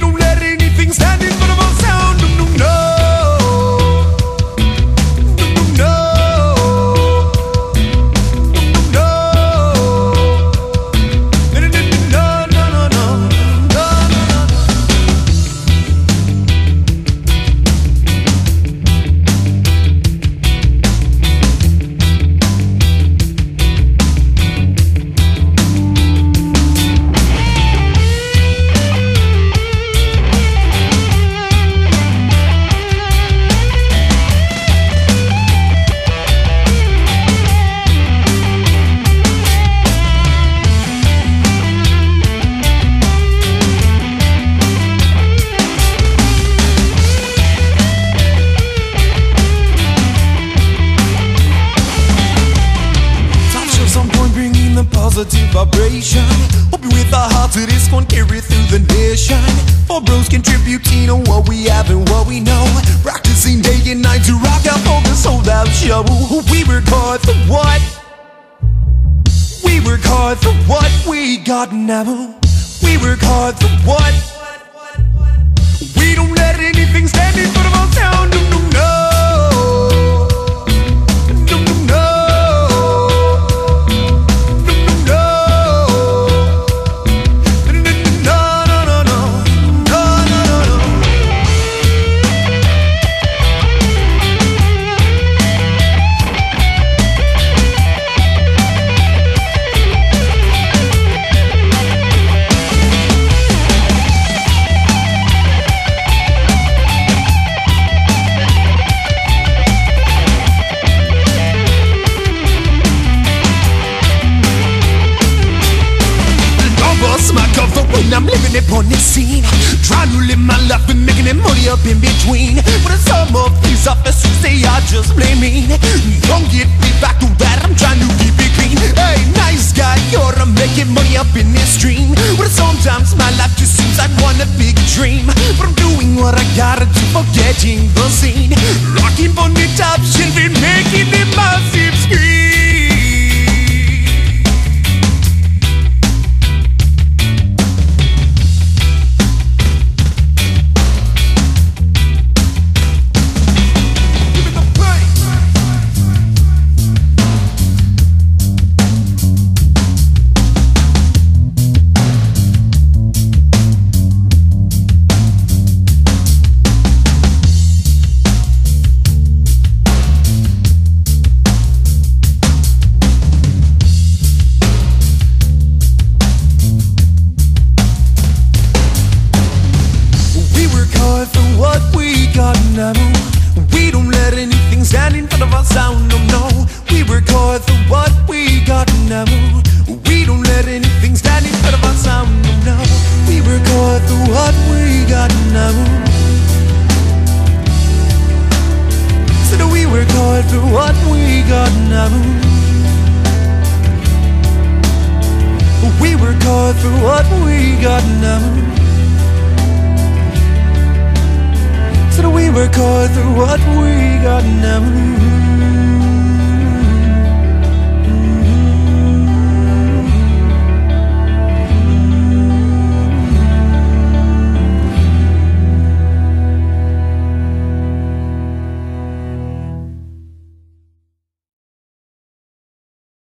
Don't let anything stand in front of positive vibration. Hoping with our hearts that it's gonna carry through the nation. For bros contributing on what we have and what we know. Practicing day and night to rock out for the sold out show. We work hard for what? We work hard for what we got now. We work hard for what? We don't let anything stand in when I'm living upon this scene. Trying to live my life and making it money up in between. But some of these officers say I just mean. Don't get me back to that, I'm trying to keep it clean. Hey, nice guy, you're making money up in this dream. But sometimes my life just seems like one big dream. But I'm doing what I gotta do, forgetting the scene. Rocking on the top shelf and making it massive scream. Now. We don't let anything stand in front of our sound. No, no. We work hard for what we got now. We don't let anything stand in front of our sound. No, no. We work hard for what we got now. So that we work hard for what we got now. We work hard for what we got now. That we hard for what we got now.